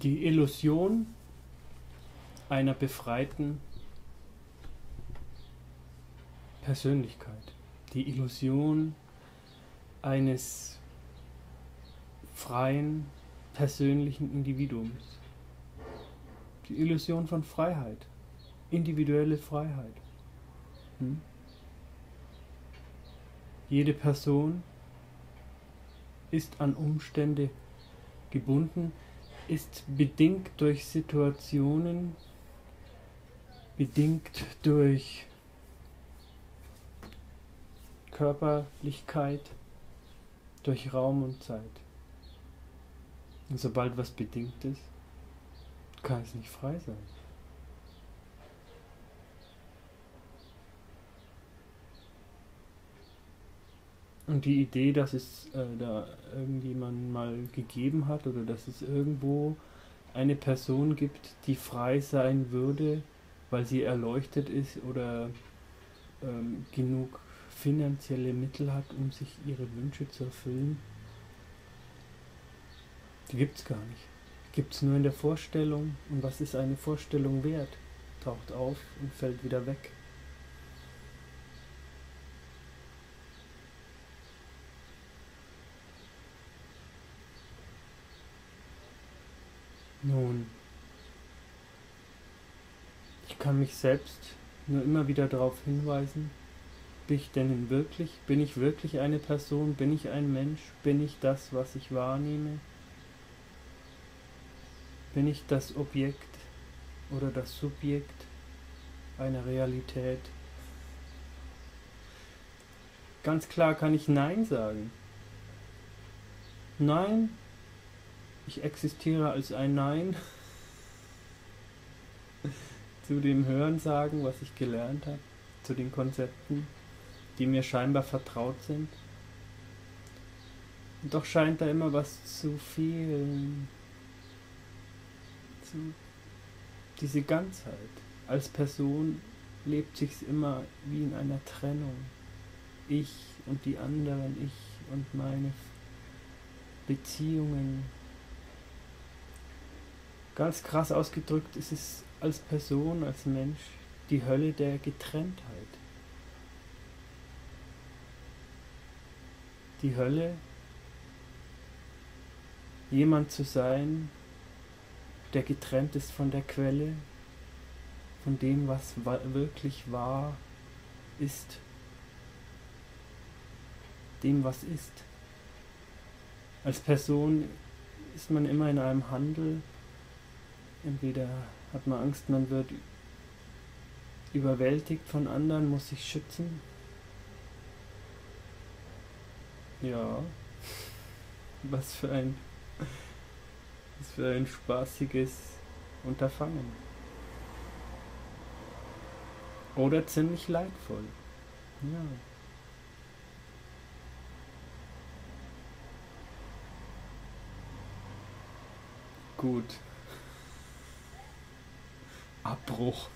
Die Illusion einer befreiten Persönlichkeit. Die Illusion eines freien, persönlichen Individuums. Die Illusion von Freiheit. Individuelle Freiheit. Hm? Jede Person ist an Umstände gebunden, ist bedingt durch Situationen, bedingt durch Körperlichkeit, durch Raum und Zeit. Und sobald was bedingt ist, kann es nicht frei sein. Und die Idee, dass es äh, da irgendjemand mal gegeben hat oder dass es irgendwo eine Person gibt, die frei sein würde, weil sie erleuchtet ist oder ähm, genug finanzielle Mittel hat, um sich ihre Wünsche zu erfüllen, die gibt es gar nicht. Gibt es nur in der Vorstellung. Und was ist eine Vorstellung wert? Taucht auf und fällt wieder weg. Nun, ich kann mich selbst nur immer wieder darauf hinweisen, bin ich denn wirklich, bin ich wirklich eine Person, bin ich ein Mensch, bin ich das, was ich wahrnehme, bin ich das Objekt oder das Subjekt einer Realität? Ganz klar kann ich Nein sagen. Nein, ich existiere als ein Nein zu dem Hörensagen, was ich gelernt habe, zu den Konzepten, die mir scheinbar vertraut sind. Und doch scheint da immer was zu fehlen. Zu diese Ganzheit. Als Person lebt sich's immer wie in einer Trennung. Ich und die anderen, ich und meine Beziehungen, Ganz krass ausgedrückt ist es als Person, als Mensch die Hölle der Getrenntheit. Die Hölle, jemand zu sein, der getrennt ist von der Quelle, von dem, was wirklich wahr ist, dem, was ist. Als Person ist man immer in einem Handel, Entweder hat man Angst, man wird überwältigt von anderen, muss sich schützen. Ja, was für ein, was für ein spaßiges Unterfangen. Oder ziemlich leidvoll. Ja. Gut. Abbruch.